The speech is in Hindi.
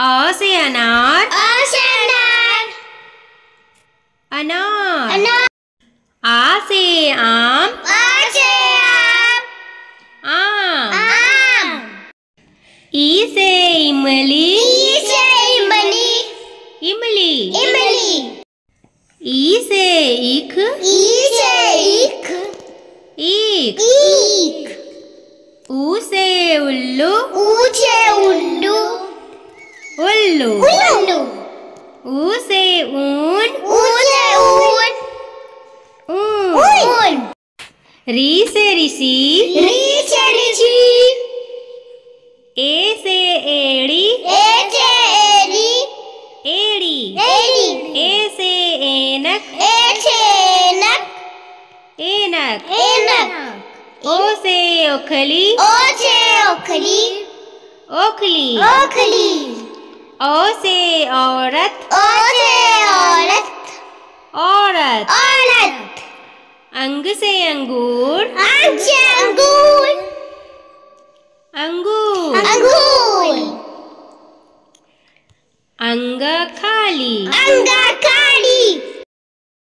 अ से अनार। अ से अनार। अनार अनार आ से आम। आ से आम। आम। आम। ई से इमली। ई से इमली। इमली। इमली। ई से ईख ई से ईख। ईख। ईख ऊ से उल्लू। ऊ से उल्लू। उल्लू। उल्लू। ऊ से ऊन। ऊ से ऊन। ऊन। री से ऋषि। री से ऋषि। ए से एड़ी। ए से एरी एड़ी। एरी ए से एनक। ए से एनक। एनक। एनक। ओ से ओखली। ओ से ओखली। ओखली। ओखली। ओ से औरत। ओ से औरत। औरत। औरत। अंग से अंगूर। अंग से अंगूर। अंगूर। अंगूर। अंग खाली। अंगा